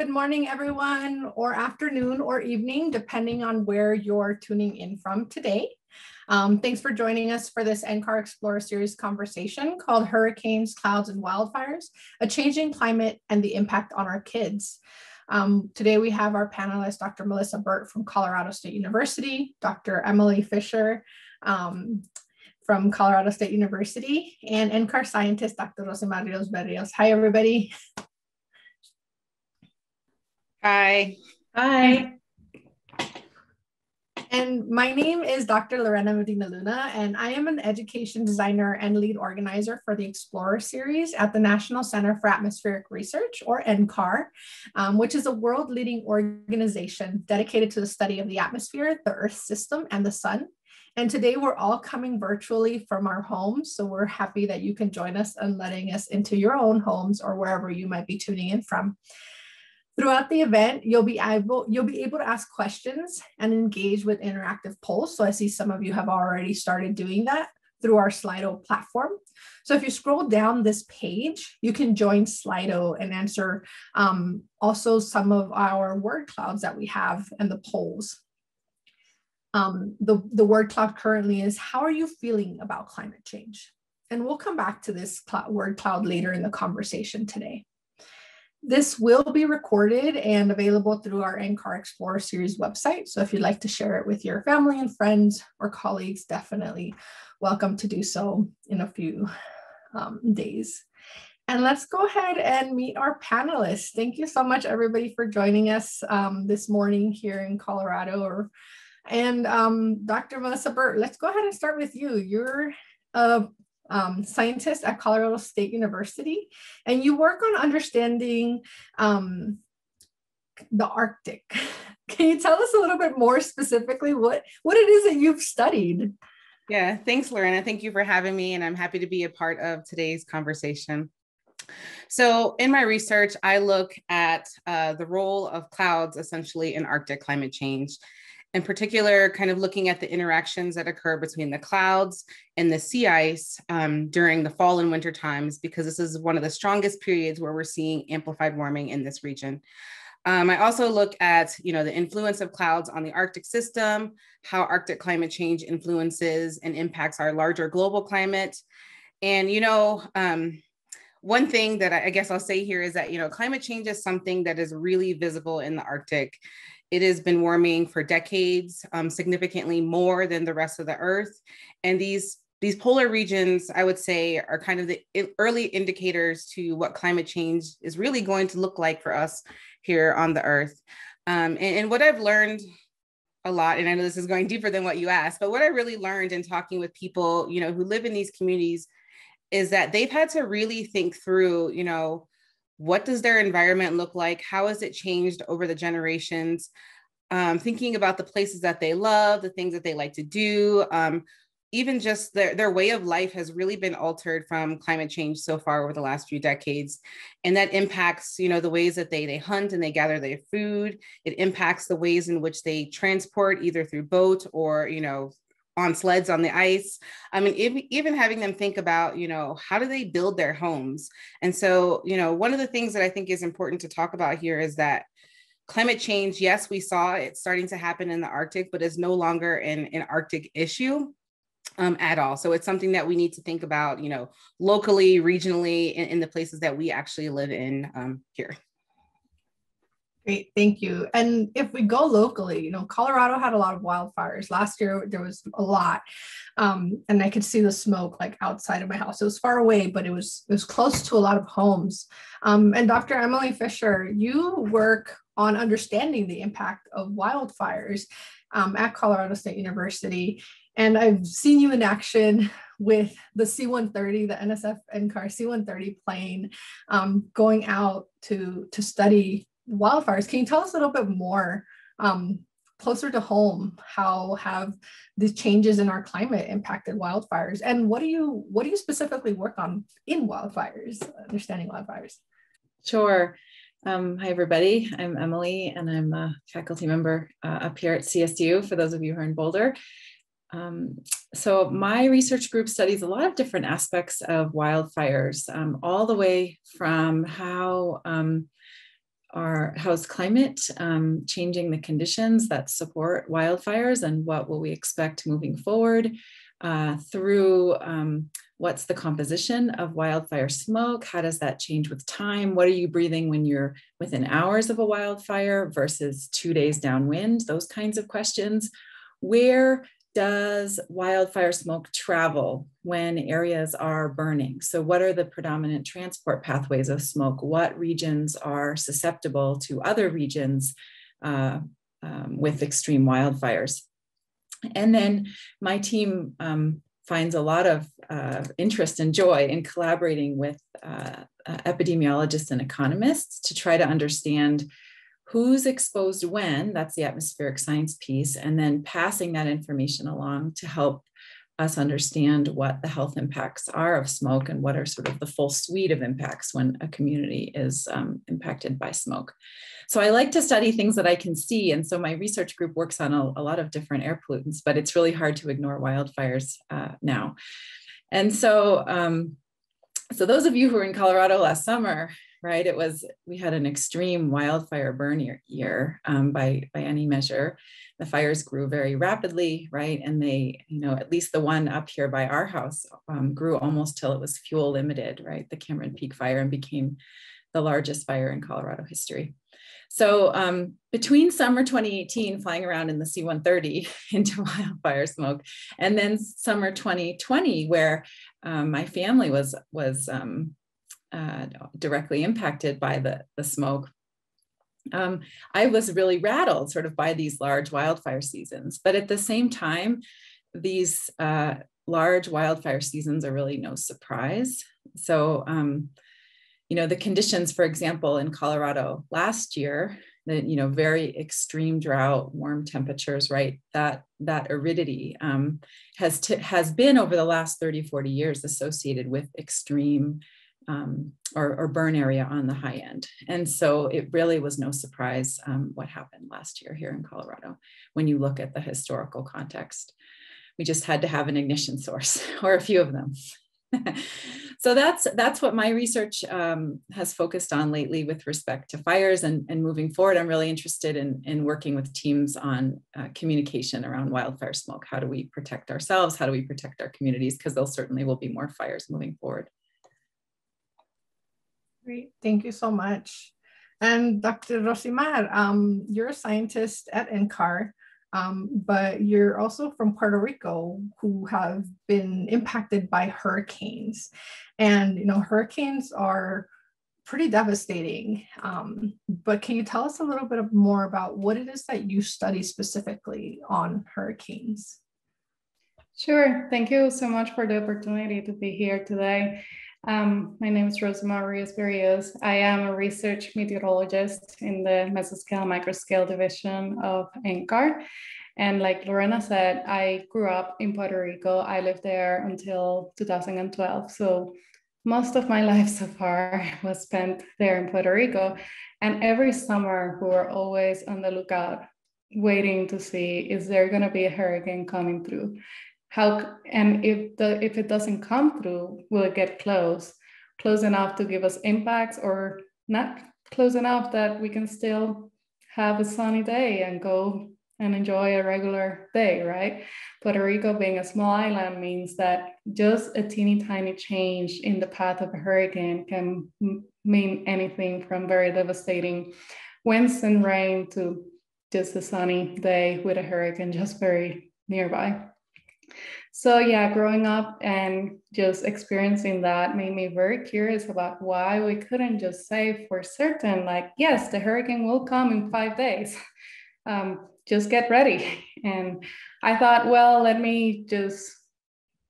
Good morning, everyone, or afternoon or evening, depending on where you're tuning in from today. Um, thanks for joining us for this NCAR Explorer Series conversation called Hurricanes, Clouds, and Wildfires, a Changing Climate and the Impact on Our Kids. Um, today we have our panelists, Dr. Melissa Burt from Colorado State University, Dr. Emily Fischer um, from Colorado State University, and NCAR scientist, Dr. Rosimar Rios Berrios. Hi, everybody. Hi. Hi. And my name is Dr. Lorena Medina Luna, and I am an education designer and lead organizer for the Explorer series at the National Center for Atmospheric Research, or NCAR, um, which is a world leading organization dedicated to the study of the atmosphere, the Earth system, and the sun. And today we're all coming virtually from our homes. So we're happy that you can join us and letting us into your own homes or wherever you might be tuning in from. Throughout the event, you'll be able you'll be able to ask questions and engage with interactive polls. So I see some of you have already started doing that through our Slido platform. So if you scroll down this page, you can join Slido and answer um, also some of our word clouds that we have and the polls. Um, the, the word cloud currently is, how are you feeling about climate change? And we'll come back to this word cloud later in the conversation today. This will be recorded and available through our NCAR Explorer series website. So if you'd like to share it with your family and friends or colleagues, definitely welcome to do so in a few um, days. And let's go ahead and meet our panelists. Thank you so much, everybody, for joining us um, this morning here in Colorado. Or, and um, Dr. Melissa Burt, let's go ahead and start with you. You're a um, scientist at Colorado State University, and you work on understanding um, the Arctic. Can you tell us a little bit more specifically what, what it is that you've studied? Yeah, thanks, Lorena. Thank you for having me, and I'm happy to be a part of today's conversation. So, in my research, I look at uh, the role of clouds essentially in Arctic climate change in particular, kind of looking at the interactions that occur between the clouds and the sea ice um, during the fall and winter times, because this is one of the strongest periods where we're seeing amplified warming in this region. Um, I also look at, you know, the influence of clouds on the Arctic system, how Arctic climate change influences and impacts our larger global climate. And, you know, um, one thing that I guess I'll say here is that, you know, climate change is something that is really visible in the Arctic. It has been warming for decades, um, significantly more than the rest of the Earth. And these these polar regions, I would say, are kind of the early indicators to what climate change is really going to look like for us here on the Earth. Um, and, and what I've learned a lot, and I know this is going deeper than what you asked, but what I really learned in talking with people, you know, who live in these communities is that they've had to really think through, you know, what does their environment look like? How has it changed over the generations? Um, thinking about the places that they love, the things that they like to do, um, even just their, their way of life has really been altered from climate change so far over the last few decades. And that impacts, you know, the ways that they, they hunt and they gather their food. It impacts the ways in which they transport either through boat or, you know, on sleds on the ice. I mean, even having them think about, you know, how do they build their homes? And so, you know, one of the things that I think is important to talk about here is that climate change, yes, we saw it starting to happen in the Arctic, but is no longer an, an Arctic issue. Um, at all. So it's something that we need to think about, you know, locally, regionally, in, in the places that we actually live in um, here. Great, thank you. And if we go locally, you know, Colorado had a lot of wildfires. Last year there was a lot. Um, and I could see the smoke like outside of my house. It was far away, but it was it was close to a lot of homes. Um, and Dr. Emily Fischer, you work on understanding the impact of wildfires um, at Colorado State University. And I've seen you in action with the C-130, the NSF NCAR C-130 plane, um, going out to to study wildfires. Can you tell us a little bit more um, closer to home? How have the changes in our climate impacted wildfires? And what do you what do you specifically work on in wildfires, understanding wildfires? Sure. Um, hi, everybody. I'm Emily, and I'm a faculty member uh, up here at CSU, for those of you who are in Boulder. Um, so my research group studies a lot of different aspects of wildfires, um, all the way from how um, are how's climate um, changing the conditions that support wildfires and what will we expect moving forward uh, through um, what's the composition of wildfire smoke? How does that change with time? What are you breathing when you're within hours of a wildfire versus two days downwind? Those kinds of questions. Where does wildfire smoke travel when areas are burning? So, what are the predominant transport pathways of smoke? What regions are susceptible to other regions uh, um, with extreme wildfires? And then my team um, finds a lot of uh, interest and joy in collaborating with uh, uh epidemiologists and economists to try to understand who's exposed when, that's the atmospheric science piece, and then passing that information along to help us understand what the health impacts are of smoke and what are sort of the full suite of impacts when a community is um, impacted by smoke. So I like to study things that I can see. And so my research group works on a, a lot of different air pollutants, but it's really hard to ignore wildfires uh, now. And so, um, so those of you who were in Colorado last summer right? It was we had an extreme wildfire burn year, year um, by by any measure. The fires grew very rapidly, right? And they, you know, at least the one up here by our house um, grew almost till it was fuel limited, right? The Cameron Peak fire and became the largest fire in Colorado history. So um, between summer 2018, flying around in the C-130 into wildfire smoke, and then summer 2020, where um, my family was was um, uh, directly impacted by the, the smoke. Um, I was really rattled sort of by these large wildfire seasons. But at the same time, these uh, large wildfire seasons are really no surprise. So, um, you know, the conditions, for example, in Colorado last year, the you know very extreme drought, warm temperatures, right? That that aridity um, has has been over the last 30, 40 years associated with extreme um, or, or, burn area on the high end. And so it really was no surprise um, what happened last year here in Colorado when you look at the historical context. We just had to have an ignition source or a few of them. so that's that's what my research um, has focused on lately with respect to fires and, and moving forward. I'm really interested in, in working with teams on uh, communication around wildfire smoke. How do we protect ourselves? How do we protect our communities? Because there certainly will be more fires moving forward. Great, thank you so much. And Dr. Rosimar, um, you're a scientist at NCAR, um, but you're also from Puerto Rico who have been impacted by hurricanes. And, you know, hurricanes are pretty devastating. Um, but can you tell us a little bit more about what it is that you study specifically on hurricanes? Sure. Thank you so much for the opportunity to be here today. Um, my name is Rosa Rios Berrios. I am a research meteorologist in the mesoscale microscale division of NCAR. And like Lorena said, I grew up in Puerto Rico. I lived there until 2012. So most of my life so far was spent there in Puerto Rico. And every summer, we were always on the lookout, waiting to see is there going to be a hurricane coming through how and if the if it doesn't come through will it get close? Close enough to give us impacts or not close enough that we can still have a sunny day and go and enjoy a regular day right? Puerto rico being a small island means that just a teeny tiny change in the path of a hurricane can mean anything from very devastating winds and rain to just a sunny day with a hurricane just very nearby so yeah, growing up and just experiencing that made me very curious about why we couldn't just say for certain, like, yes, the hurricane will come in five days. Um, just get ready. And I thought, well, let me just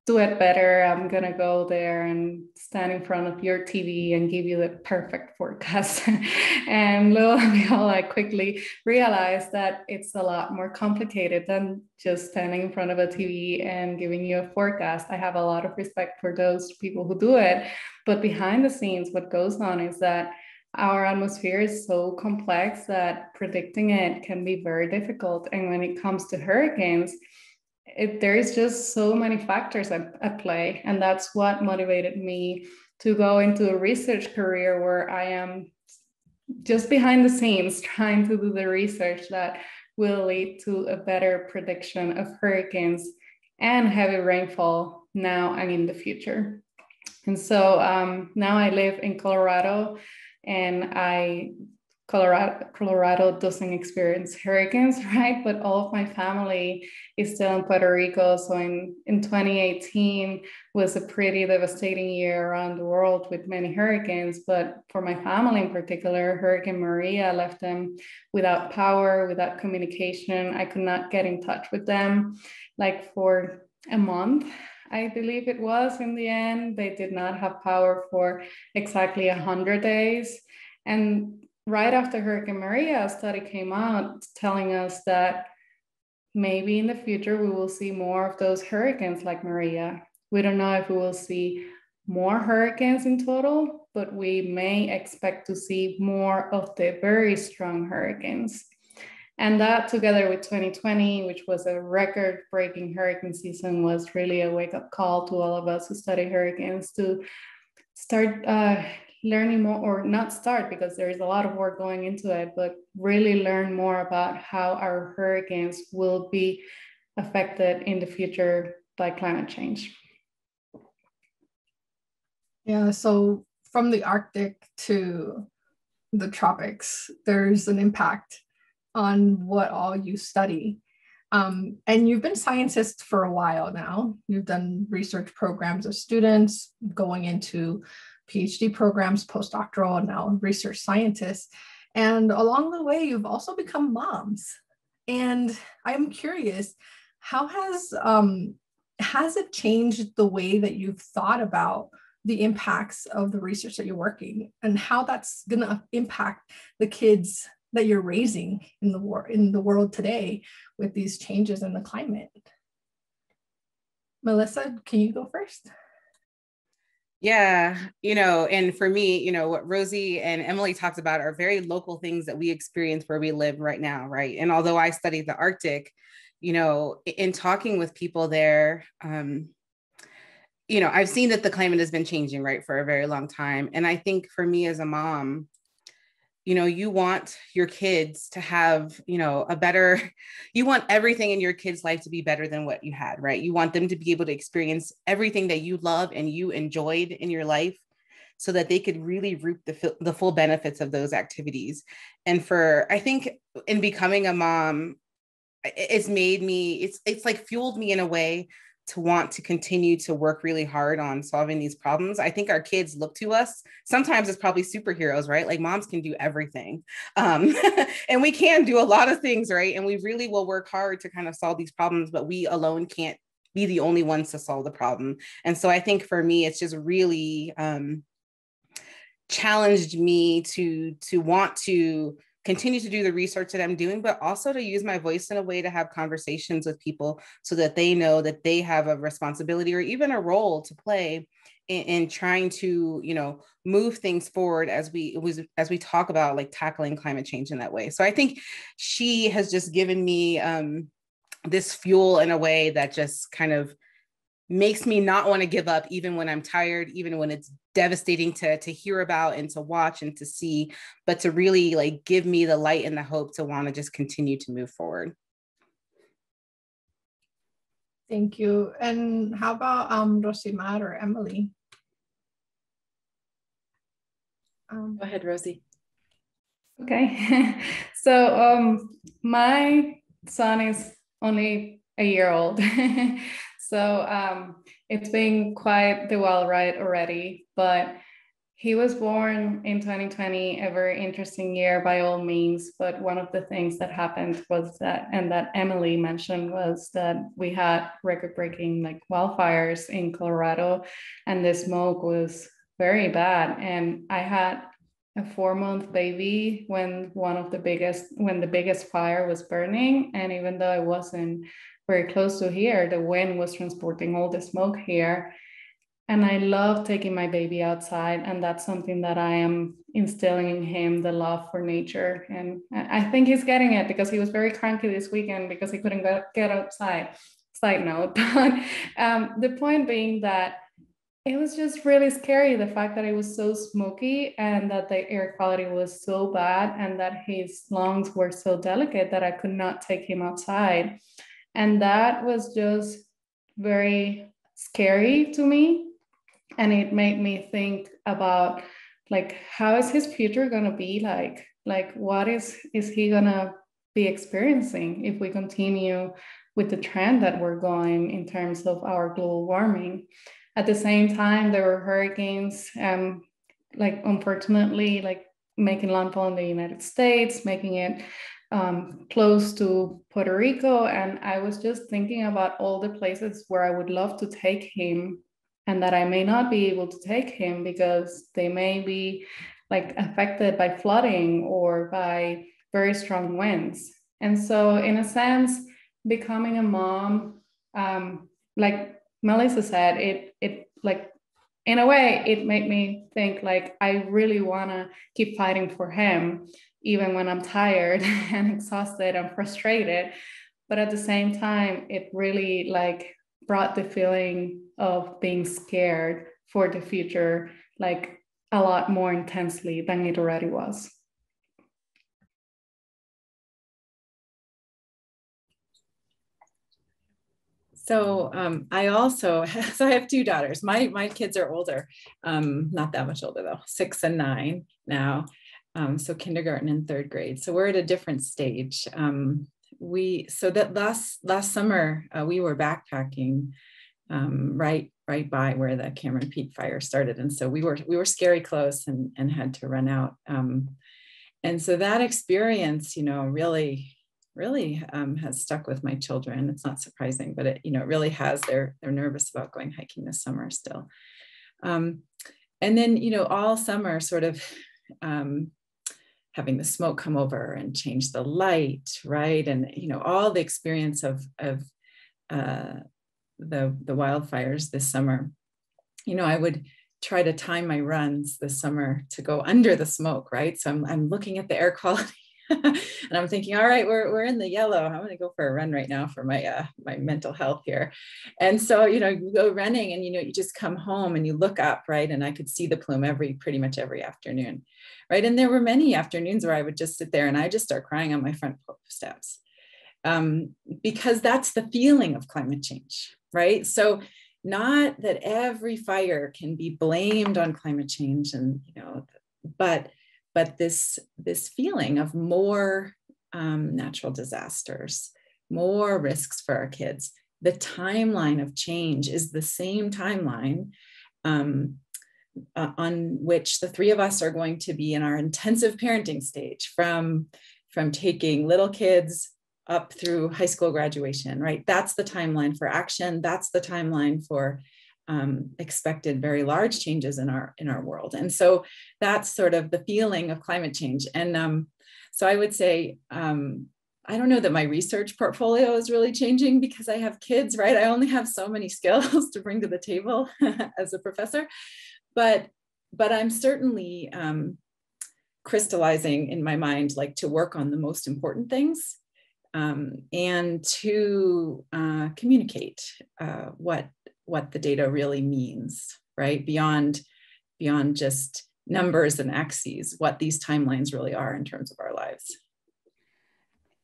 do it better. I'm going to go there and stand in front of your TV and give you the perfect forecast. and lo and behold, I quickly realized that it's a lot more complicated than just standing in front of a TV and giving you a forecast. I have a lot of respect for those people who do it. But behind the scenes, what goes on is that our atmosphere is so complex that predicting it can be very difficult. And when it comes to hurricanes, it, there is just so many factors at, at play and that's what motivated me to go into a research career where i am just behind the scenes trying to do the research that will lead to a better prediction of hurricanes and heavy rainfall now and in the future. And so um, now I live in Colorado and I Colorado, Colorado doesn't experience hurricanes, right? But all of my family is still in Puerto Rico. So in, in 2018 was a pretty devastating year around the world with many hurricanes. But for my family in particular, Hurricane Maria left them without power, without communication. I could not get in touch with them like for a month. I believe it was in the end. They did not have power for exactly 100 days. And right after Hurricane Maria, a study came out telling us that maybe in the future we will see more of those hurricanes like Maria. We don't know if we will see more hurricanes in total, but we may expect to see more of the very strong hurricanes. And that, together with 2020, which was a record breaking hurricane season, was really a wake up call to all of us who study hurricanes to start uh, learning more or not start because there is a lot of work going into it but really learn more about how our hurricanes will be affected in the future by climate change. Yeah so from the arctic to the tropics there's an impact on what all you study. Um, and you've been scientists for a while now. You've done research programs of students going into PhD programs, postdoctoral, and now research scientists. And along the way, you've also become moms. And I'm curious, how has um, has it changed the way that you've thought about the impacts of the research that you're working and how that's going to impact the kids that you're raising in the war in the world today with these changes in the climate? Melissa, can you go first? Yeah, you know, and for me, you know, what Rosie and Emily talked about are very local things that we experience where we live right now, right? And although I studied the Arctic, you know, in talking with people there, um, you know, I've seen that the climate has been changing, right, for a very long time. And I think for me as a mom, you know you want your kids to have you know a better you want everything in your kids life to be better than what you had right? You want them to be able to experience everything that you love and you enjoyed in your life so that they could really reap the, the full benefits of those activities. And for i think in becoming a mom it's made me it's it's like fueled me in a way to want to continue to work really hard on solving these problems. I think our kids look to us sometimes it's probably superheroes, right? Like moms can do everything. Um, and we can do a lot of things, right? And we really will work hard to kind of solve these problems, but we alone can't be the only ones to solve the problem. And so I think for me, it's just really um, challenged me to to want to continue to do the research that I'm doing, but also to use my voice in a way to have conversations with people so that they know that they have a responsibility or even a role to play in, in trying to, you know, move things forward as we as we talk about like tackling climate change in that way. So I think she has just given me um, this fuel in a way that just kind of makes me not want to give up even when i'm tired even when it's devastating to to hear about and to watch and to see but to really like give me the light and the hope to want to just continue to move forward. Thank you. And how about um rosimar or emily? Um, go ahead rosie. Okay. So um my son is only a year old So um, it's been quite the wild ride already, but he was born in 2020, a very interesting year by all means. But one of the things that happened was that, and that Emily mentioned, was that we had record breaking like wildfires in Colorado, and the smoke was very bad. And I had a four month baby when one of the biggest when the biggest fire was burning and even though i wasn't very close to here. The wind was transporting all the smoke here. And I love taking my baby outside. And that's something that I am instilling in him the love for nature. And I think he's getting it because he was very cranky this weekend because he couldn't get outside. Side note. But um, the point being that it was just really scary the fact that it was so smoky and that the air quality was so bad and that his lungs were so delicate that I could not take him outside. And that was just very scary to me. And it made me think about like how is his future gonna be like? Like what is is he gonna be experiencing if we continue with the trend that we're going in terms of our global warming? At the same time, there were hurricanes, um, like unfortunately, like making landfall in the United States, making it um, close to Puerto Rico. And I was just thinking about all the places where I would love to take him and that I may not be able to take him because they may be like affected by flooding or by very strong winds. And so, in a sense, becoming a mom, um, like Melissa said, it it like in a way it made me think like I really want to keep fighting for him even when I'm tired and exhausted and frustrated. But at the same time, it really like brought the feeling of being scared for the future like a lot more intensely than it already was. So um, I also so I have two daughters. My my kids are older, um, not that much older though, six and nine now. Um, so kindergarten and third grade. So we're at a different stage. Um, we so that last last summer uh, we were backpacking um, right right by where the Cameron Peak fire started, and so we were we were scary close and and had to run out. Um, and so that experience, you know, really really um, has stuck with my children. It's not surprising, but it, you know, it really has. They're they're nervous about going hiking this summer still. Um, and then, you know, all summer, sort of um, having the smoke come over and change the light, right? And you know, all the experience of of uh, the the wildfires this summer. You know, I would try to time my runs this summer to go under the smoke, right? So I'm, I'm looking at the air quality and I'm thinking, all right, we're, we're in the yellow. I'm going to go for a run right now for my uh, my mental health here. And so, you know, you go running and, you know, you just come home and you look up, right? And I could see the plume every pretty much every afternoon, right? And there were many afternoons where I would just sit there and I just start crying on my front steps um, because that's the feeling of climate change, right? So not that every fire can be blamed on climate change and, you know, but but this this feeling of more um, natural disasters more risks for our kids the timeline of change is the same timeline um, uh, on which the three of us are going to be in our intensive parenting stage from from taking little kids up through high school graduation right? That's the timeline for action. That's the timeline for um, expected very large changes in our in our world. And so that's sort of the feeling of climate change. And um, so i would say um, i don't know that my research portfolio is really changing because i have kids right? I only have so many skills to bring to the table as a professor. But but i'm certainly um, crystallizing in my mind like to work on the most important things um, and to uh, communicate uh, what what the data really means, right? Beyond, beyond just numbers and axes, what these timelines really are in terms of our lives.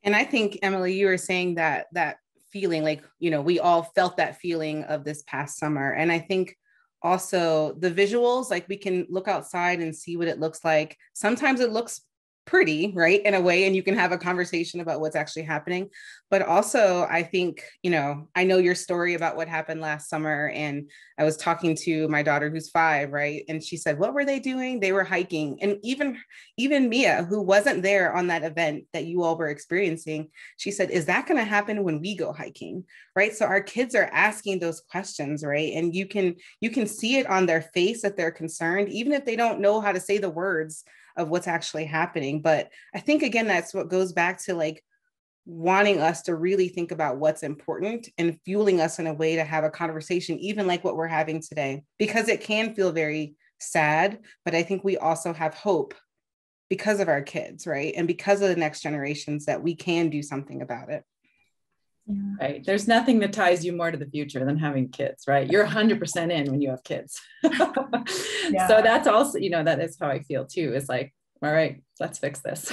And I think Emily, you were saying that that feeling, like you know, we all felt that feeling of this past summer, and I think also the visuals, like we can look outside and see what it looks like. Sometimes it looks pretty, right? In a way, and you can have a conversation about what's actually happening. But also, I think, you know, I know your story about what happened last summer. And I was talking to my daughter who's five, right? And she said, What were they doing? They were hiking. And even even Mia, who wasn't there on that event that you all were experiencing, she said, Is that going to happen when we go hiking? Right. So our kids are asking those questions, right? And you can you can see it on their face that they're concerned, even if they don't know how to say the words of what's actually happening. But I think, again, that's what goes back to like wanting us to really think about what's important and fueling us in a way to have a conversation, even like what we're having today, because it can feel very sad. But I think we also have hope because of our kids, right? And because of the next generations that we can do something about it. Yeah. Right. There's nothing that ties you more to the future than having kids, right? You're 100% in when you have kids. yeah. So that's also, you know, that is how I feel too. Is like, all right, let's fix this.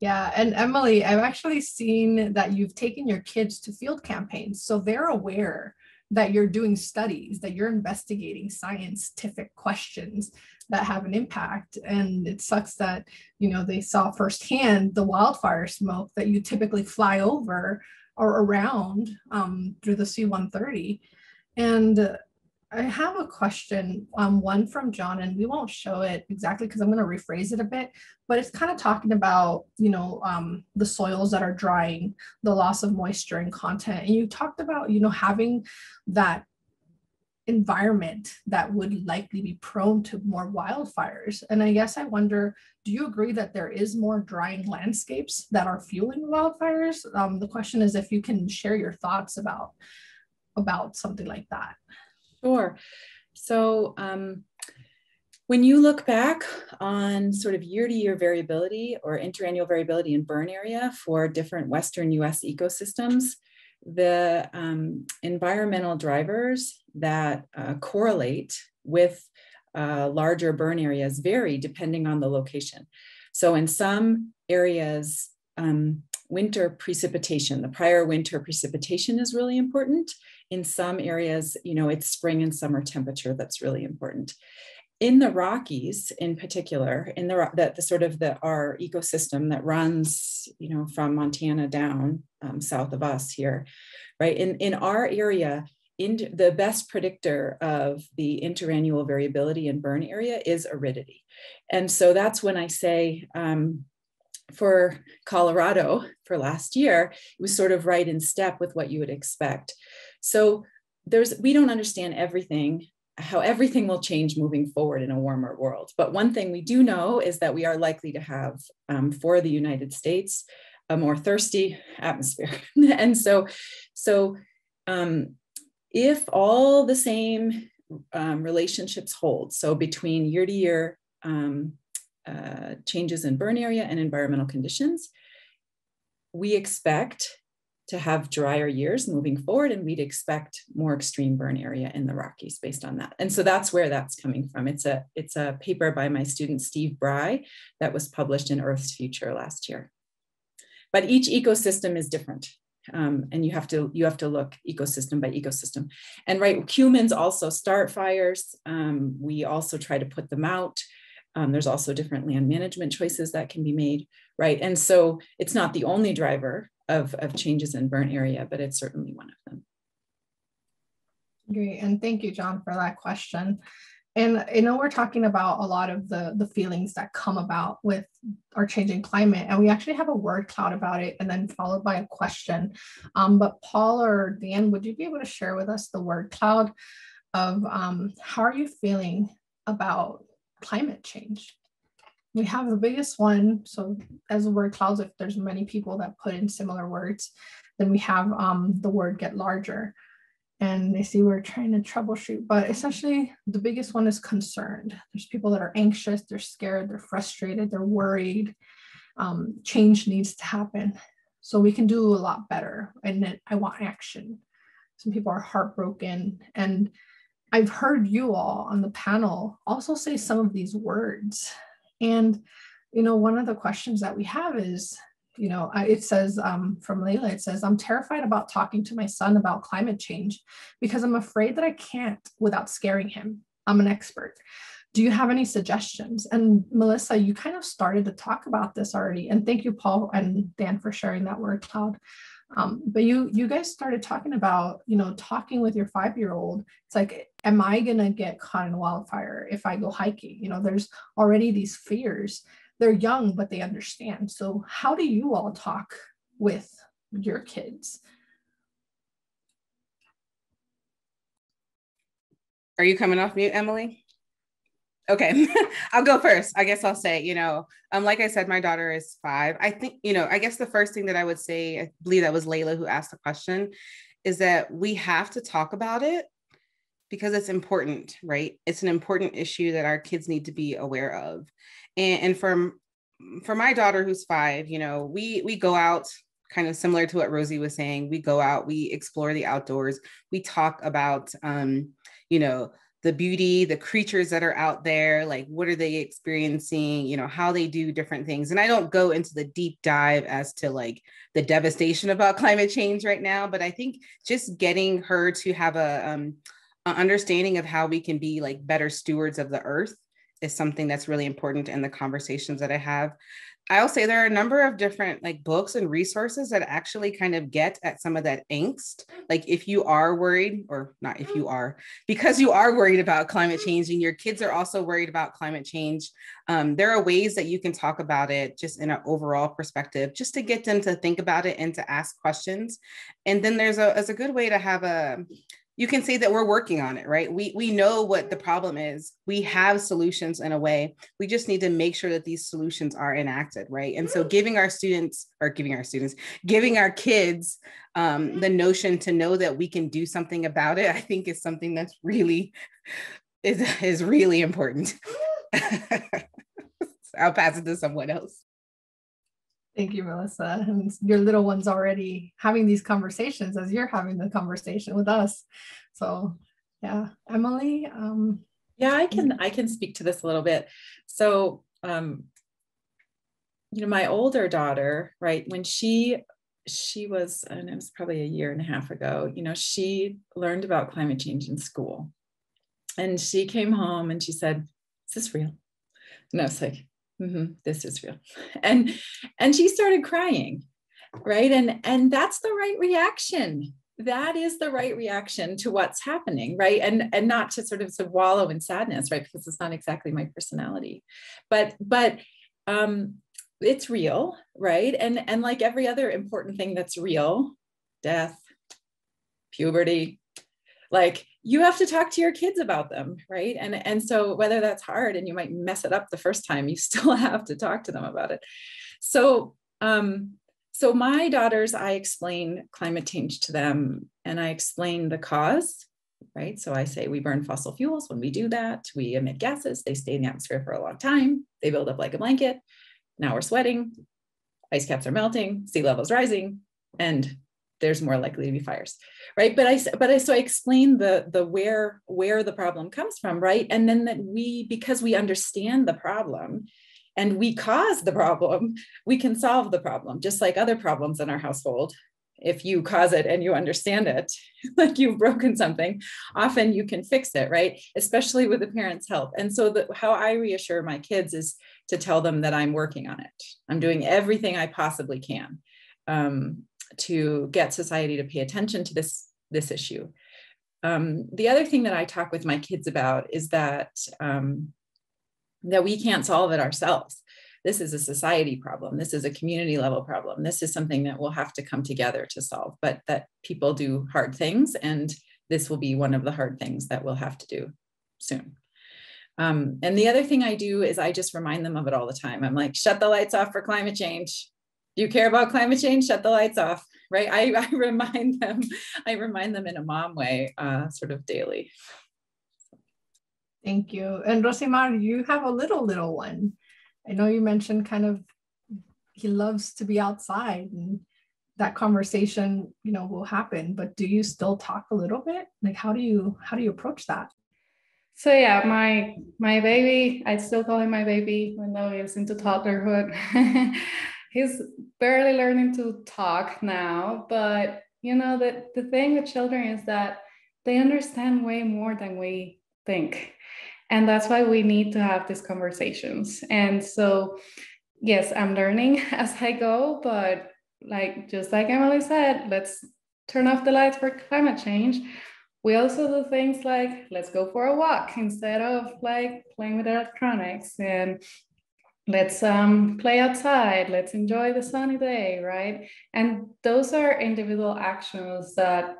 Yeah. And Emily, I've actually seen that you've taken your kids to field campaigns. So they're aware that you're doing studies, that you're investigating scientific questions that have an impact. And it sucks that, you know, they saw firsthand the wildfire smoke that you typically fly over or around um, through the C-130. And I have a question, um, one from John, and we won't show it exactly because I'm going to rephrase it a bit, but it's kind of talking about, you know, um, the soils that are drying, the loss of moisture and content. And you talked about, you know, having that environment that would likely be prone to more wildfires. And I guess I wonder, do you agree that there is more drying landscapes that are fueling wildfires? Um, the question is if you can share your thoughts about, about something like that. Sure. So um, when you look back on sort of year to year variability or interannual variability in burn area for different Western US ecosystems, the um, environmental drivers that uh, correlate with uh, larger burn areas vary depending on the location. So in some areas, um, winter precipitation, the prior winter precipitation is really important in some areas, you know, it's spring and summer temperature that's really important. In the Rockies, in particular, in the, the, the sort of the our ecosystem that runs, you know, from Montana down um, south of us here, right? In in our area, in the best predictor of the interannual variability in burn area is aridity, and so that's when I say. Um, for Colorado for last year, it was sort of right in step with what you would expect. So there's we don't understand everything how everything will change moving forward in a warmer world. But one thing we do know is that we are likely to have, um, for the United States, a more thirsty atmosphere. and so, so um, if all the same um, relationships hold, so between year to year um, uh, changes in burn area and environmental conditions, we expect to have drier years moving forward, and we'd expect more extreme burn area in the Rockies based on that. And so that's where that's coming from. It's a it's a paper by my student Steve Brey that was published in Earth's Future last year. But each ecosystem is different. Um, and you have to you have to look ecosystem by ecosystem. And right humans also start fires. Um, we also try to put them out. Um, there's also different land management choices that can be made right? And so it's not the only driver of, of changes in burn area, but it's certainly one of them. Great, and thank you, John, for that question. And I know we're talking about a lot of the, the feelings that come about with our changing climate, and we actually have a word cloud about it, and then followed by a question. Um, but Paul or Dan, would you be able to share with us the word cloud of um, how are you feeling about climate change? we have the biggest one. So as word clouds, if there's many people that put in similar words, then we have um, the word get larger. And they see we're trying to troubleshoot, but essentially the biggest one is concerned. There's people that are anxious, they're scared, they're frustrated, they're worried. Um, change needs to happen. So we can do a lot better. And I want action. Some people are heartbroken. And I've heard you all on the panel also say some of these words and, you know, one of the questions that we have is, you know, it says um, from Layla, it says, I'm terrified about talking to my son about climate change because I'm afraid that I can't without scaring him. I'm an expert. Do you have any suggestions? And Melissa, you kind of started to talk about this already. And thank you, Paul and Dan, for sharing that word cloud. Um, but you you guys started talking about you know talking with your five year old it's like am i going to get caught in a wildfire if i go hiking you know there's already these fears they're young but they understand so how do you all talk with your kids are you coming off mute emily Okay, I'll go first. I guess I'll say, you know, um, like I said, my daughter is five. I think, you know, I guess the first thing that I would say, I believe that was Layla who asked the question, is that we have to talk about it because it's important, right? It's an important issue that our kids need to be aware of. And, and for, for my daughter who's five, you know, we we go out kind of similar to what Rosie was saying. We go out, we explore the outdoors, we talk about, um, you know, the beauty, the creatures that are out there, like what are they experiencing, you know, how they do different things. And I don't go into the deep dive as to like the devastation about climate change right now, but I think just getting her to have a, um, understanding of how we can be like better stewards of the earth is something that's really important in the conversations that I have. I'll say there are a number of different like books and resources that actually kind of get at some of that angst. Like if you are worried, or not if you are, because you are worried about climate change and your kids are also worried about climate change, um, there are ways that you can talk about it just in an overall perspective, just to get them to think about it and to ask questions. And then there's a, as a good way to have a you can say that we're working on it right? We we know what the problem is. We have solutions in a way. We just need to make sure that these solutions are enacted right? And so giving our students or giving our students giving our kids um, the notion to know that we can do something about it i think is something that's really is is really important. I'll pass it to someone else Thank you, Melissa. And your little one's already having these conversations as you're having the conversation with us. So, yeah, Emily. Um, yeah, I can I can speak to this a little bit. So, um, you know, my older daughter, right, when she she was, and it was probably a year and a half ago, you know, she learned about climate change in school. And she came home and she said, Is this real? And I was like, mm-hmm, this is real. And and she started crying right? And and that's the right reaction. That is the right reaction to what's happening right? And and not to sort of to wallow in sadness right? Because it's not exactly my personality. But but um it's real right? And and like every other important thing that's real death puberty like you have to talk to your kids about them right? And and so whether that's hard and you might mess it up the first time you still have to talk to them about it. So um so my daughters i explain climate change to them and i explain the cause right? So i say we burn fossil fuels when we do that. We emit gases. They stay in the atmosphere for a long time. They build up like a blanket. Now we're sweating. Ice caps are melting. Sea levels rising. And there's more likely to be fires right? But i but i so i explain the the where where the problem comes from right? And then that we because we understand the problem and we cause the problem we can solve the problem just like other problems in our household. If you cause it and you understand it like you've broken something often you can fix it right? Especially with the parents help. And so the, how i reassure my kids is to tell them that i'm working on it. I'm doing everything i possibly can. Um, to get society to pay attention to this, this issue. Um, the other thing that I talk with my kids about is that, um, that we can't solve it ourselves. This is a society problem. This is a community level problem. This is something that we'll have to come together to solve, but that people do hard things. And this will be one of the hard things that we'll have to do soon. Um, and the other thing I do is I just remind them of it all the time. I'm like, shut the lights off for climate change you care about climate change shut the lights off right? I, I remind them i remind them in a mom way uh, sort of daily. Thank you. And rosimar you have a little little one. I know you mentioned kind of he loves to be outside and that conversation you know will happen but do you still talk a little bit? Like how do you how do you approach that? So yeah my my baby i still call him my baby even though he's into toddlerhood he's barely learning to talk now but you know that the thing with children is that they understand way more than we think. And that's why we need to have these conversations. And so yes i'm learning as i go but like just like emily said let's turn off the lights for climate change. We also do things like let's go for a walk instead of like playing with electronics and let's um, play outside. Let's enjoy the sunny day right? And those are individual actions that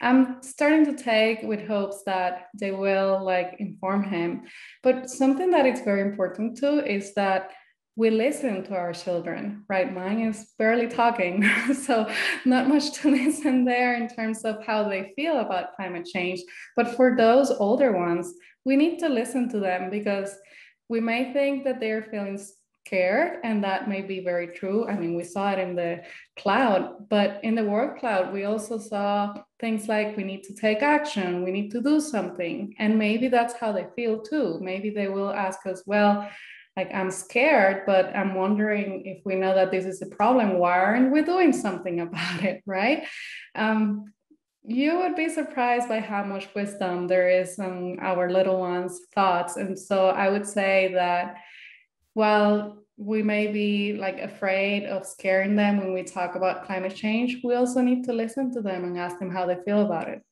i'm starting to take with hopes that they will like inform him. But something that is very important too is that we listen to our children right? Mine is barely talking so not much to listen there in terms of how they feel about climate change. But for those older ones we need to listen to them because we may think that they're feeling scared, and that may be very true. I mean, we saw it in the cloud, but in the word cloud, we also saw things like we need to take action, we need to do something. And maybe that's how they feel too. Maybe they will ask us, well, like I'm scared, but I'm wondering if we know that this is a problem, why aren't we doing something about it, right? Um, you would be surprised by how much wisdom there is in our little ones' thoughts. And so I would say that while we may be like afraid of scaring them when we talk about climate change, we also need to listen to them and ask them how they feel about it.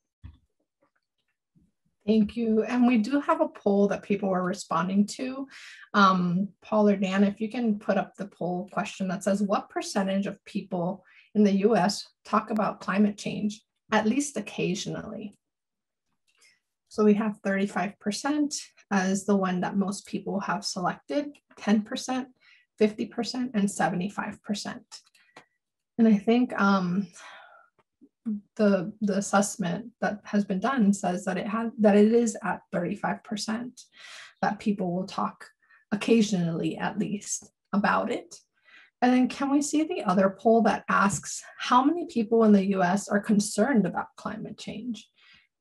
Thank you. And we do have a poll that people are responding to. Um, Paul or Dan, if you can put up the poll question that says, what percentage of people in the US talk about climate change, at least occasionally? So we have 35% as the one that most people have selected, 10%, 50%, and 75%. And I think um, the, the assessment that has been done says that it has that it is at 35% that people will talk occasionally at least about it. And then can we see the other poll that asks how many people in the US are concerned about climate change?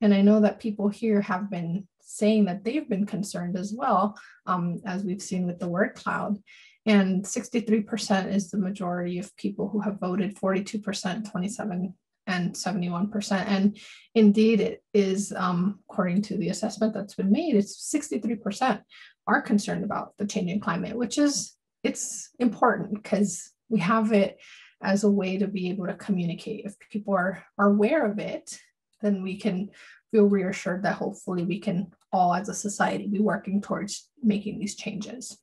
And I know that people here have been saying that they've been concerned as well, um, as we've seen with the word cloud. And 63% is the majority of people who have voted, 42%, 27 and 71%. And indeed, it is, um, according to the assessment that's been made, it's 63% are concerned about the changing climate, which is, it's important because we have it as a way to be able to communicate. If people are, are aware of it, then we can feel reassured that hopefully we can all as a society be working towards making these changes.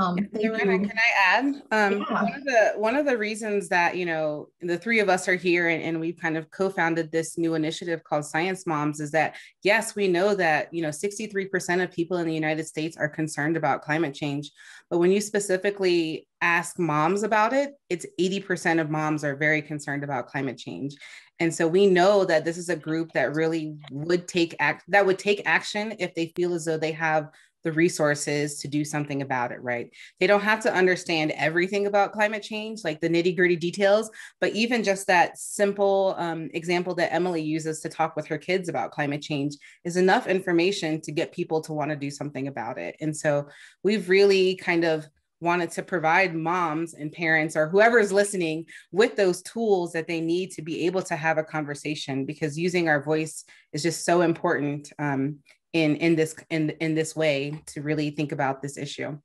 Um, Lorena, can I add? Um, yeah. One of the one of the reasons that you know the three of us are here and, and we kind of co-founded this new initiative called Science Moms is that yes, we know that you know 63% of people in the United States are concerned about climate change, but when you specifically ask moms about it, it's 80% of moms are very concerned about climate change. And so we know that this is a group that really would take act that would take action if they feel as though they have the resources to do something about it, right? They don't have to understand everything about climate change, like the nitty gritty details, but even just that simple um, example that Emily uses to talk with her kids about climate change is enough information to get people to want to do something about it. And so we've really kind of wanted to provide moms and parents or whoever is listening with those tools that they need to be able to have a conversation because using our voice is just so important um, in in this in in this way to really think about this issue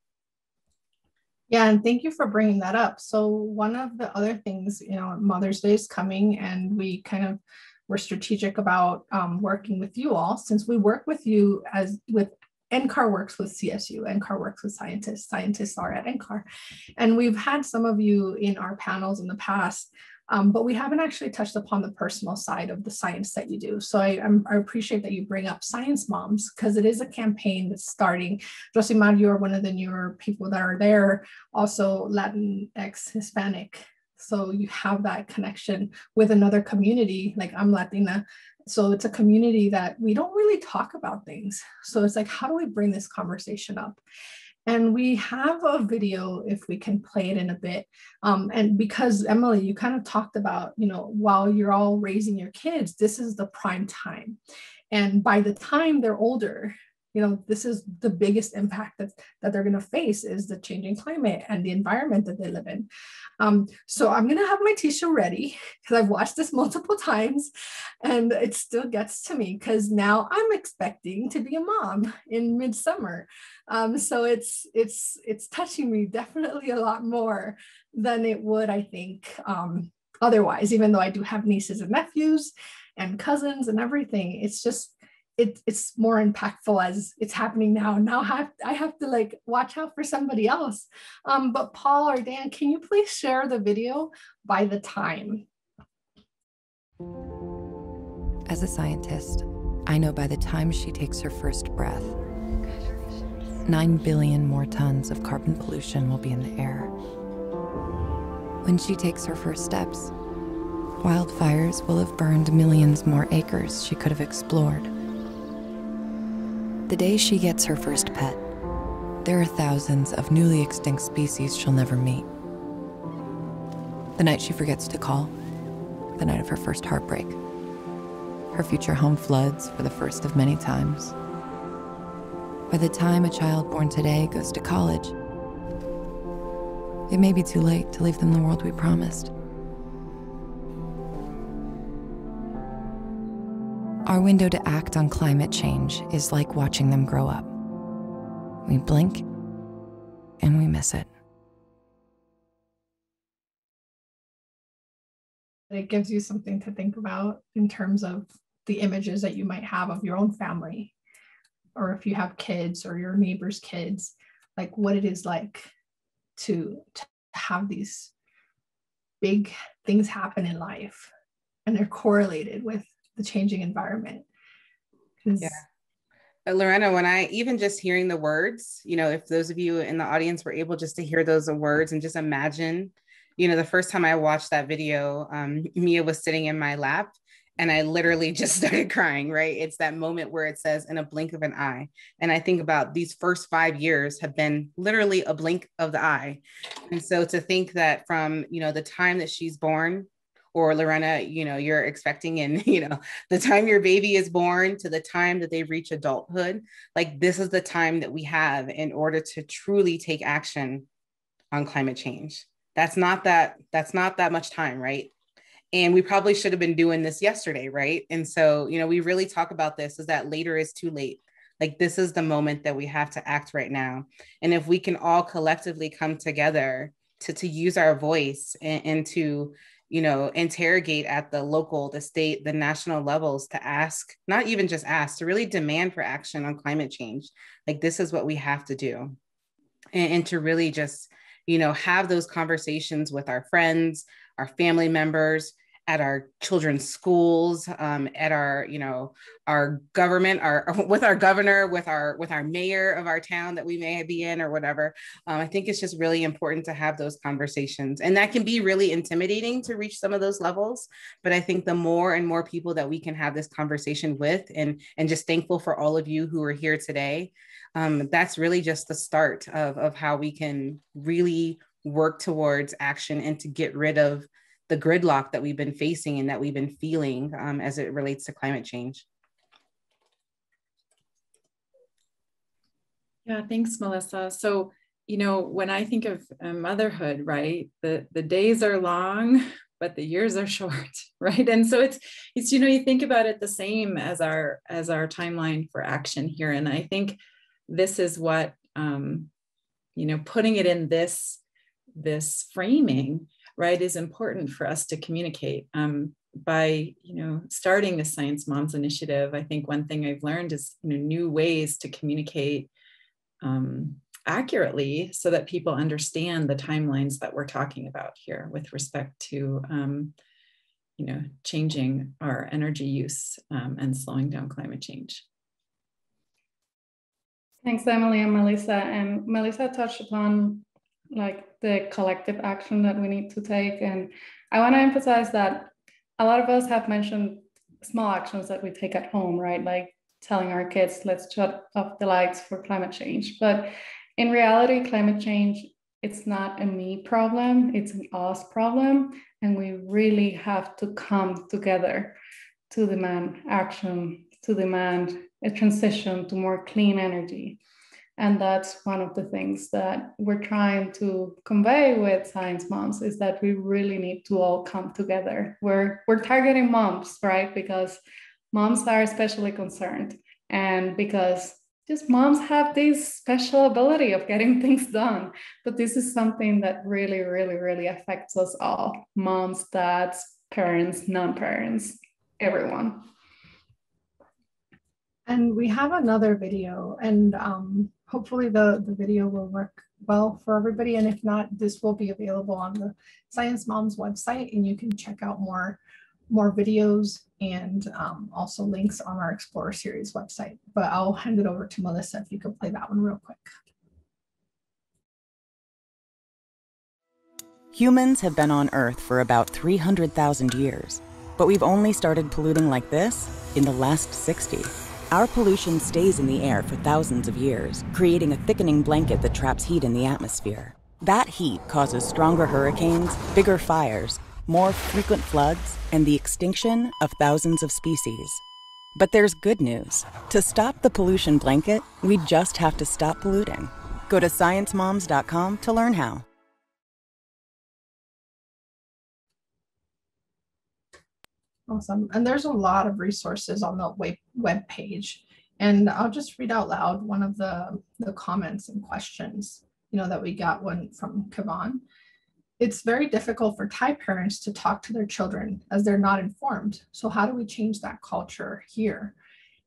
yeah and thank you for bringing that up so one of the other things you know mother's day is coming and we kind of were strategic about um, working with you all since we work with you as with NCAR works with CSU, NCAR works with scientists, scientists are at NCAR. And we've had some of you in our panels in the past um, but we haven't actually touched upon the personal side of the science that you do. So I, i appreciate that you bring up Science Moms because it is a campaign that's starting. Rosimar, you are one of the newer people that are there, also Latinx Hispanic. So you have that connection with another community, like I'm Latina. So it's a community that we don't really talk about things. So it's like, how do we bring this conversation up? And we have a video if we can play it in a bit. Um, and because Emily, you kind of talked about, you know, while you're all raising your kids, this is the prime time. And by the time they're older, you know this is the biggest impact that, that they're going to face is the changing climate and the environment that they live in. Um, so i'm going to have my t-shirt ready because i've watched this multiple times and it still gets to me because now i'm expecting to be a mom in midsummer. Um, so it's it's it's touching me definitely a lot more than it would i think um, otherwise even though i do have nieces and nephews and cousins and everything it's just it, it's more impactful as it's happening now. Now I have, I have to like watch out for somebody else. Um, but Paul or Dan, can you please share the video by the time? As a scientist, I know by the time she takes her first breath, 9 billion more tons of carbon pollution will be in the air. When she takes her first steps, wildfires will have burned millions more acres she could have explored the day she gets her first pet, there are thousands of newly extinct species she'll never meet. The night she forgets to call, the night of her first heartbreak. Her future home floods for the first of many times. By the time a child born today goes to college, it may be too late to leave them the world we promised. Our window to act on climate change is like watching them grow up. We blink and we miss it. It gives you something to think about in terms of the images that you might have of your own family, or if you have kids or your neighbor's kids, like what it is like to, to have these big things happen in life and they're correlated with the changing environment. Yeah. Uh, Lorena, when I even just hearing the words, you know, if those of you in the audience were able just to hear those words and just imagine, you know, the first time I watched that video, um, Mia was sitting in my lap and I literally just started crying, right? It's that moment where it says in a blink of an eye. And I think about these first five years have been literally a blink of the eye. And so to think that from, you know, the time that she's born or Lorena, you know, you're expecting in, you know, the time your baby is born to the time that they reach adulthood, like this is the time that we have in order to truly take action on climate change. That's not that that's not that much time, right? and we probably should have been doing this yesterday right and so you know we really talk about this is that later is too late like this is the moment that we have to act right now and if we can all collectively come together to to use our voice and, and to you know interrogate at the local the state the national levels to ask not even just ask to really demand for action on climate change. Like this is what we have to do. And, and to really just you know have those conversations with our friends our family members at our children's schools um, at our you know our government our with our governor with our with our mayor of our town that we may be in or whatever. Um, i think it's just really important to have those conversations. And that can be really intimidating to reach some of those levels but i think the more and more people that we can have this conversation with and and just thankful for all of you who are here today um, that's really just the start of, of how we can really work towards action and to get rid of the gridlock that we've been facing and that we've been feeling um, as it relates to climate change. Yeah, thanks, Melissa. So, you know, when I think of uh, motherhood, right, the, the days are long, but the years are short, right? And so it's, it's, you know, you think about it the same as our, as our timeline for action here. And I think this is what, um, you know, putting it in this, this framing right, is important for us to communicate. Um, by you know starting the Science Moms Initiative, I think one thing I've learned is you know new ways to communicate um, accurately so that people understand the timelines that we're talking about here with respect to um, you know changing our energy use um, and slowing down climate change. Thanks, Emily and Melissa. And Melissa touched upon like the collective action that we need to take. And I want to emphasize that a lot of us have mentioned small actions that we take at home, right? Like telling our kids, let's shut off the lights for climate change. But in reality, climate change, it's not a me problem, it's an us problem. And we really have to come together to demand action, to demand a transition to more clean energy. And that's one of the things that we're trying to convey with Science Moms is that we really need to all come together. We're, we're targeting moms, right? Because moms are especially concerned and because just moms have this special ability of getting things done. But this is something that really, really, really affects us all moms, dads, parents, non parents, everyone. And we have another video, and um, hopefully the, the video will work well for everybody. And if not, this will be available on the Science Moms website, and you can check out more, more videos and um, also links on our Explorer Series website. But I'll hand it over to Melissa if you could play that one real quick. Humans have been on Earth for about 300,000 years, but we've only started polluting like this in the last 60. Our pollution stays in the air for thousands of years, creating a thickening blanket that traps heat in the atmosphere. That heat causes stronger hurricanes, bigger fires, more frequent floods, and the extinction of thousands of species. But there's good news. To stop the pollution blanket, we just have to stop polluting. Go to sciencemoms.com to learn how. Awesome. And there's a lot of resources on the web, web page. And I'll just read out loud one of the, the comments and questions, you know, that we got one from Kavan. It's very difficult for Thai parents to talk to their children as they're not informed. So how do we change that culture here?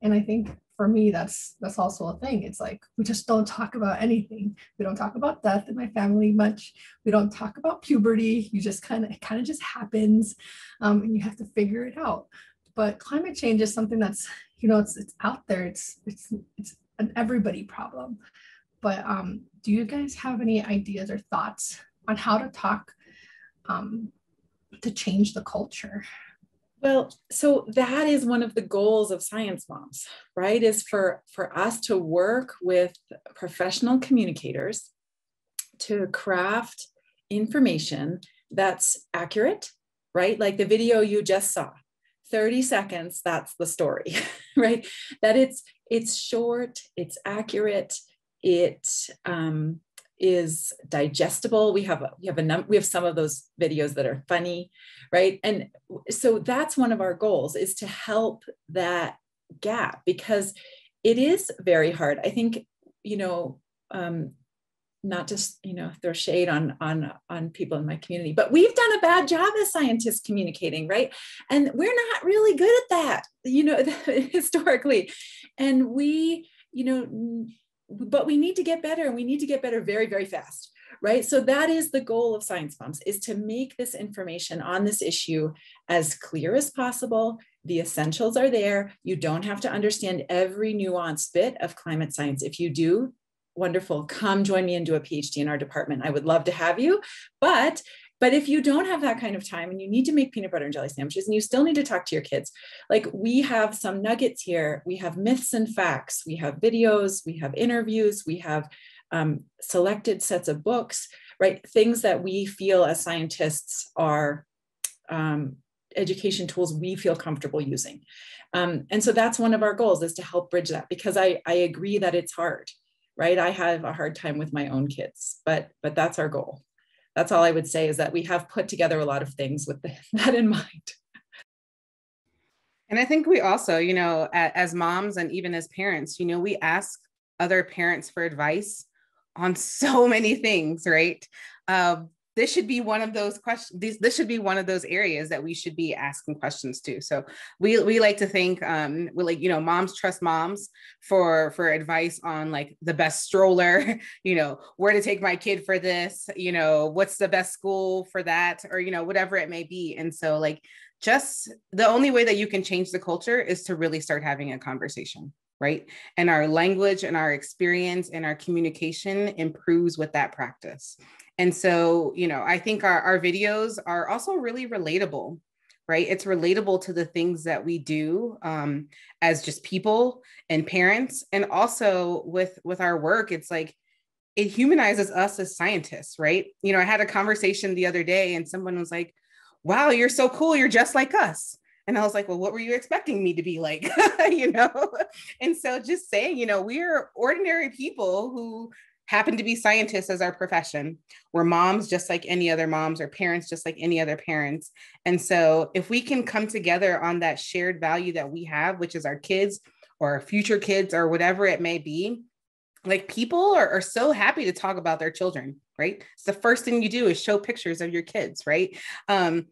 And I think for me, that's that's also a thing. It's like we just don't talk about anything. We don't talk about death in my family much. We don't talk about puberty. You just kind of it kind of just happens, um, and you have to figure it out. But climate change is something that's you know it's it's out there. It's it's it's an everybody problem. But um, do you guys have any ideas or thoughts on how to talk um, to change the culture? Well, so that is one of the goals of Science Moms, right? Is for, for us to work with professional communicators to craft information that's accurate, right? Like the video you just saw, 30 seconds, that's the story, right? That it's it's short, it's accurate, it um, is digestible. We have we have a num- we have some of those videos that are funny, right? And so that's one of our goals is to help that gap because it is very hard. I think you know um, not just you know throw shade on on on people in my community but we've done a bad job as scientists communicating right and we're not really good at that you know historically and we you know but we need to get better and we need to get better very, very fast, right? So that is the goal of Science Moms is to make this information on this issue as clear as possible. The essentials are there. You don't have to understand every nuanced bit of climate science. If you do, wonderful, come join me and do a PhD in our department. I would love to have you, but but if you don't have that kind of time and you need to make peanut butter and jelly sandwiches and you still need to talk to your kids, like we have some nuggets here. We have myths and facts, we have videos, we have interviews, we have um, selected sets of books, right? Things that we feel as scientists are um, education tools we feel comfortable using. Um, and so that's one of our goals is to help bridge that because I, I agree that it's hard, right? I have a hard time with my own kids, but but that's our goal that's all I would say is that we have put together a lot of things with that in mind. And I think we also, you know, as moms and even as parents, you know, we ask other parents for advice on so many things, right? Um, this should be one of those questions these this should be one of those areas that we should be asking questions to. So we we like to think um we like you know moms trust moms for for advice on like the best stroller you know where to take my kid for this you know what's the best school for that or you know whatever it may be. And so like just the only way that you can change the culture is to really start having a conversation right? And our language and our experience and our communication improves with that practice and so, you know, I think our, our videos are also really relatable, right? It's relatable to the things that we do um, as just people and parents. And also with with our work, it's like it humanizes us as scientists, right? You know, I had a conversation the other day and someone was like, wow, you're so cool. You're just like us. And I was like, well, what were you expecting me to be like? you know? And so just saying, you know, we're ordinary people who happen to be scientists as our profession. We're moms just like any other moms, or parents just like any other parents. And so, if we can come together on that shared value that we have, which is our kids or our future kids or whatever it may be, like people are, are so happy to talk about their children, right? It's the first thing you do is show pictures of your kids, right? Um,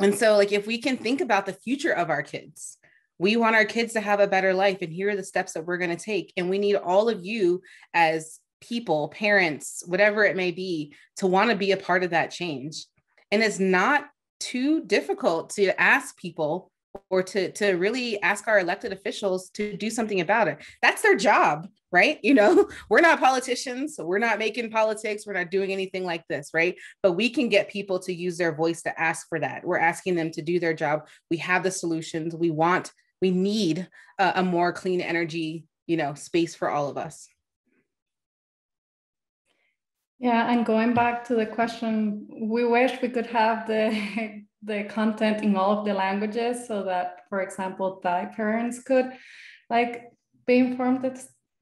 and so, like, if we can think about the future of our kids, we want our kids to have a better life and here are the steps that we're going to take and we need all of you as people, parents, whatever it may be, to want to be a part of that change. And it's not too difficult to ask people or to, to really ask our elected officials to do something about it. That's their job, right? You know, we're not politicians, so we're not making politics, we're not doing anything like this, right? But we can get people to use their voice to ask for that. We're asking them to do their job. We have the solutions. We want we need a, a more clean energy, you know, space for all of us. Yeah, and going back to the question, we wish we could have the the content in all of the languages so that, for example, Thai parents could like be informed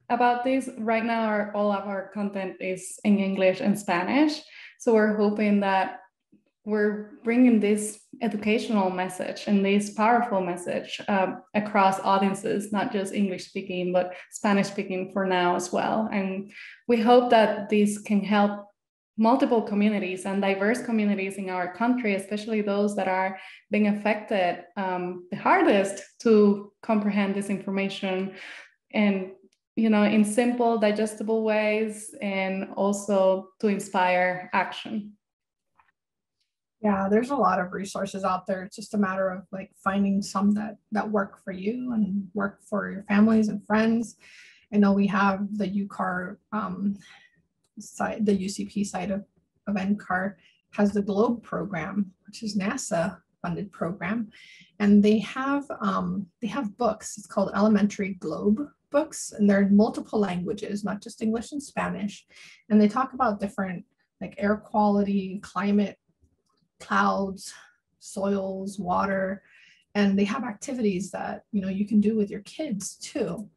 about this. Right now, our, all of our content is in English and Spanish. So we're hoping that we're bringing this educational message and this powerful message um, across audiences, not just English speaking, but Spanish speaking for now as well. And we hope that this can help multiple communities and diverse communities in our country, especially those that are being affected um, the hardest to comprehend this information and you know in simple digestible ways and also to inspire action yeah there's a lot of resources out there. It's just a matter of like finding some that that work for you and work for your families and friends. I know we have the ucar um, side the ucp side of, of ncar has the globe program which is nasa funded program. And they have um, they have books. It's called elementary globe books and they're in multiple languages not just english and spanish. And they talk about different like air quality climate clouds, soils, water, and they have activities that you know you can do with your kids too.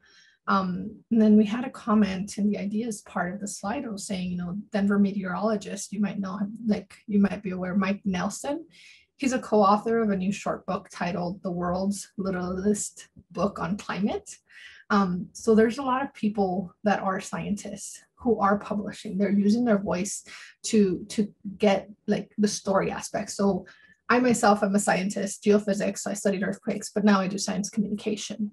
Um, and then we had a comment in the ideas part of the slide was saying, you know, Denver meteorologist, you might know like you might be aware, Mike Nelson. He's a co-author of a new short book titled The World's Littlest Book on Climate. Um, so there's a lot of people that are scientists who are publishing. They're using their voice to to get like the story aspect. So i myself am a scientist geophysics so i studied earthquakes but now i do science communication.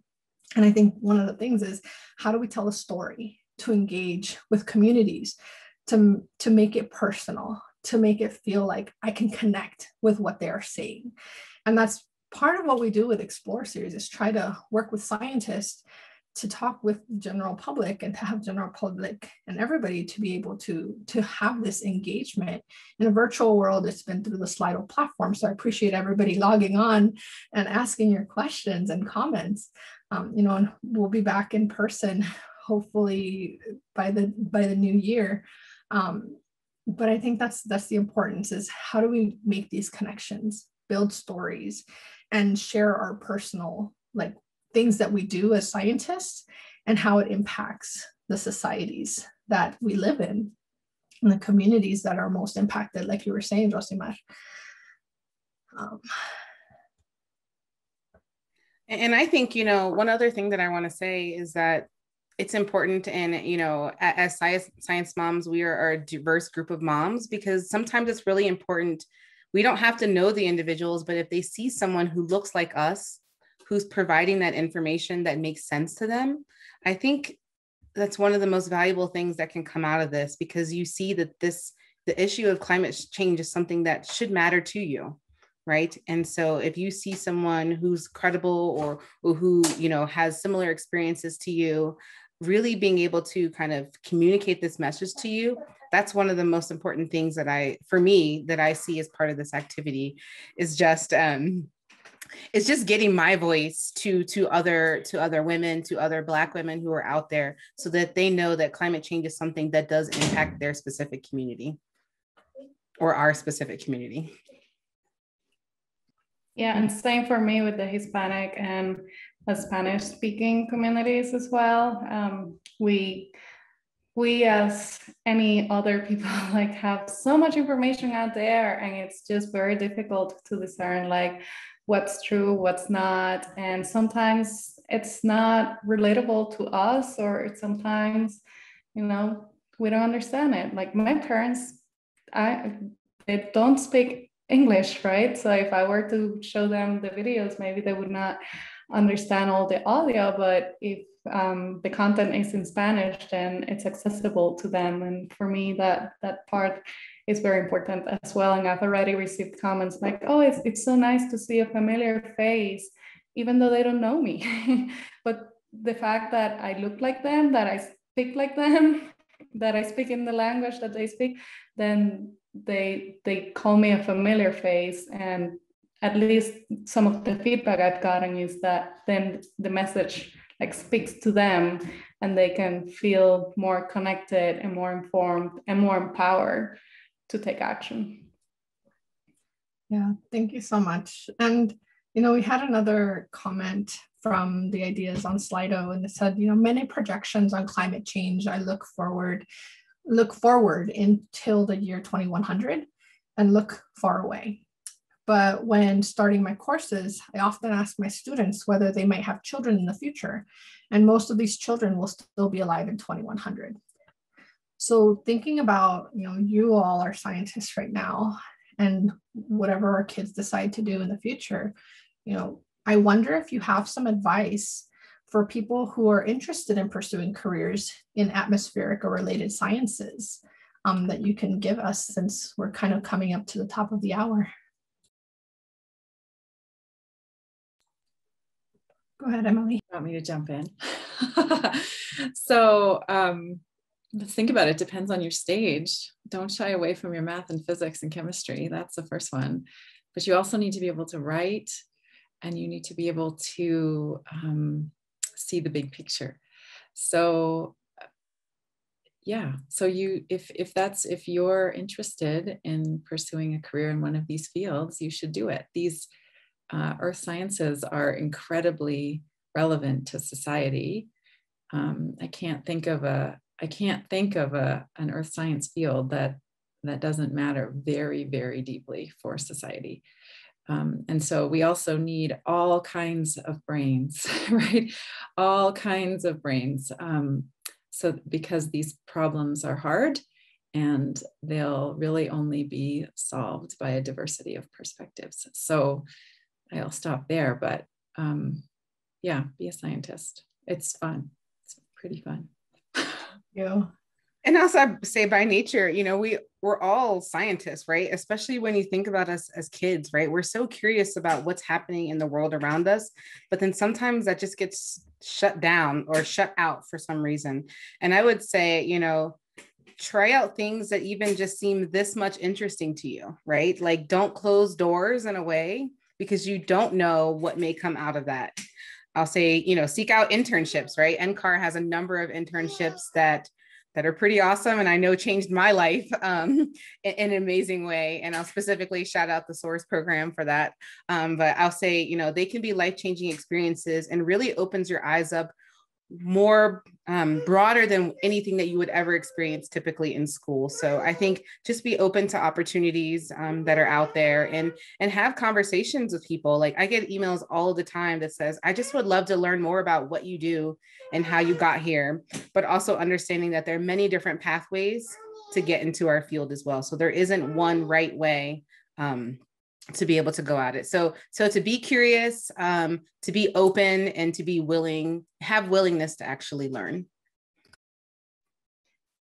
And i think one of the things is how do we tell a story to engage with communities to to make it personal to make it feel like i can connect with what they're saying and that's part of what we do with explore series is try to work with scientists to talk with the general public and to have general public and everybody to be able to to have this engagement. In a virtual world it's been through the slido platform so i appreciate everybody logging on and asking your questions and comments. Um, you know and we'll be back in person hopefully by the by the new year. Um, but i think that's that's the importance is how do we make these connections build stories and share our personal like things that we do as scientists and how it impacts the societies that we live in and the communities that are most impacted, like you were saying, Rosimar. Um, and I think, you know, one other thing that I want to say is that it's important and you know as science science moms we are a diverse group of moms because sometimes it's really important we don't have to know the individuals but if they see someone who looks like us who's providing that information that makes sense to them, I think that's one of the most valuable things that can come out of this because you see that this the issue of climate change is something that should matter to you right? And so if you see someone who's credible or, or who you know has similar experiences to you really being able to kind of communicate this message to you that's one of the most important things that i for me that i see as part of this activity is just um it's just getting my voice to to other to other women to other black women who are out there so that they know that climate change is something that does impact their specific community or our specific community. Yeah and same for me with the hispanic and the spanish speaking communities as well. Um, we we as any other people like have so much information out there and it's just very difficult to discern like what's true, what's not. And sometimes it's not relatable to us, or sometimes, you know, we don't understand it. Like my parents, I they don't speak English, right? So if I were to show them the videos, maybe they would not understand all the audio, but if um, the content is in Spanish, then it's accessible to them. And for me, that that part is very important as well. And I've already received comments like, oh, it's, it's so nice to see a familiar face, even though they don't know me. but the fact that I look like them, that I speak like them, that I speak in the language that they speak, then they they call me a familiar face and at least some of the feedback I've gotten is that then the message like speaks to them and they can feel more connected and more informed and more empowered to take action. Yeah, thank you so much. And you know, we had another comment from the ideas on Slido and it said, you know, many projections on climate change. I look forward, look forward until the year 2100 and look far away. But when starting my courses, I often ask my students whether they might have children in the future. And most of these children will still be alive in 2100. So thinking about, you know, you all are scientists right now and whatever our kids decide to do in the future, you know, I wonder if you have some advice for people who are interested in pursuing careers in atmospheric or related sciences um, that you can give us since we're kind of coming up to the top of the hour. Go ahead, Emily. You want me to jump in? so um, think about it. Depends on your stage. Don't shy away from your math and physics and chemistry. That's the first one. But you also need to be able to write and you need to be able to um, see the big picture. So yeah so you if if that's if you're interested in pursuing a career in one of these fields you should do it these uh, earth sciences are incredibly relevant to society. Um, I can't think of a I can't think of a an earth science field that that doesn't matter very very deeply for society. Um, and so we also need all kinds of brains, right? All kinds of brains. Um, so because these problems are hard and they'll really only be solved by a diversity of perspectives. So I'll stop there. But um, yeah, be a scientist. It's fun. It's pretty fun. Yeah. And also I say by nature, you know, we we're all scientists, right? Especially when you think about us as kids, right? We're so curious about what's happening in the world around us, but then sometimes that just gets shut down or shut out for some reason. And I would say, you know, try out things that even just seem this much interesting to you, right? Like don't close doors in a way because you don't know what may come out of that. I'll say, you know, seek out internships, right? NCAR has a number of internships that that are pretty awesome and I know changed my life um, in, in, an amazing way. And I'll specifically shout out the SOARS program for that. Um, but I'll say, you know, they can be life changing experiences and really opens your eyes up more um, broader than anything that you would ever experience typically in school. So I think just be open to opportunities um, that are out there and and have conversations with people. Like I get emails all the time that says, "I just would love to learn more about what you do and how you got here," but also understanding that there are many different pathways to get into our field as well. So there isn't one right way. Um, to be able to go at it. So so to be curious um, to be open and to be willing have willingness to actually learn.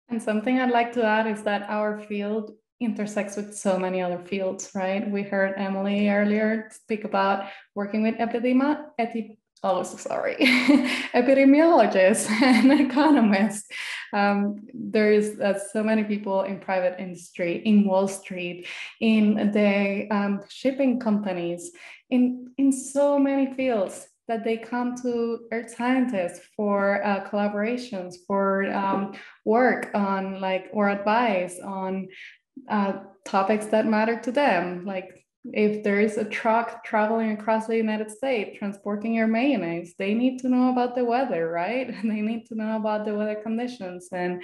And something i'd like to add is that our field intersects with so many other fields right? We heard emily earlier speak about working with epidemi- oh, sorry, epidemiologists and economists. Um, there's uh, so many people in private industry, in Wall Street, in the um, shipping companies, in, in so many fields that they come to earth scientists for uh, collaborations, for um, work on like, or advice on uh, topics that matter to them, like if there is a truck traveling across the United States transporting your mayonnaise, they need to know about the weather, right? And they need to know about the weather conditions. And,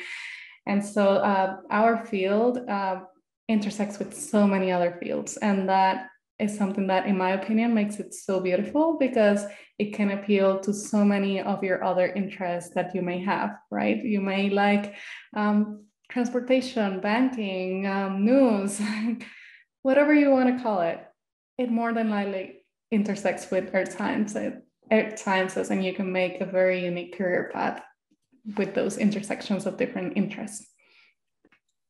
and so uh, our field uh, intersects with so many other fields. And that is something that, in my opinion, makes it so beautiful because it can appeal to so many of your other interests that you may have, right? You may like um, transportation, banking, um, news. whatever you want to call it, it more than likely intersects with earth sciences, earth sciences, and you can make a very unique career path with those intersections of different interests.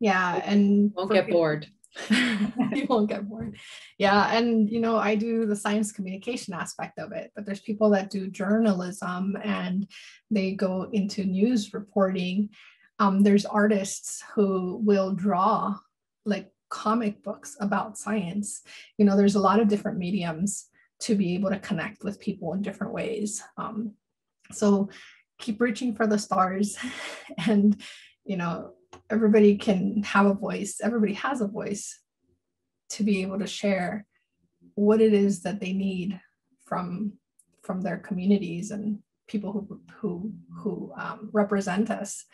Yeah, and won't get bored. you won't get bored. Yeah, and you know, I do the science communication aspect of it, but there's people that do journalism and they go into news reporting. Um, there's artists who will draw like comic books about science. You know, there's a lot of different mediums to be able to connect with people in different ways. Um, so keep reaching for the stars and, you know, everybody can have a voice, everybody has a voice to be able to share what it is that they need from from their communities and people who who who um, represent us.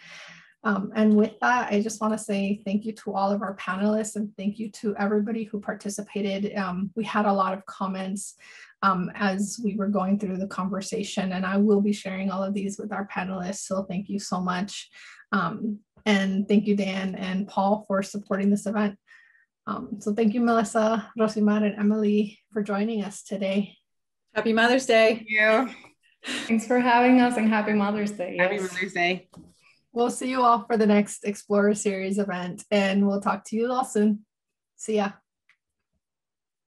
Um, and with that, I just want to say thank you to all of our panelists and thank you to everybody who participated. Um, we had a lot of comments um, as we were going through the conversation, and I will be sharing all of these with our panelists. So thank you so much. Um, and thank you, Dan and Paul, for supporting this event. Um, so thank you, Melissa, Rosimar, and Emily for joining us today. Happy Mother's Day. Thank you. Thanks for having us and happy Mother's Day. Happy. Mother's Day. We'll see you all for the next Explorer Series event and we'll talk to you all soon. See ya.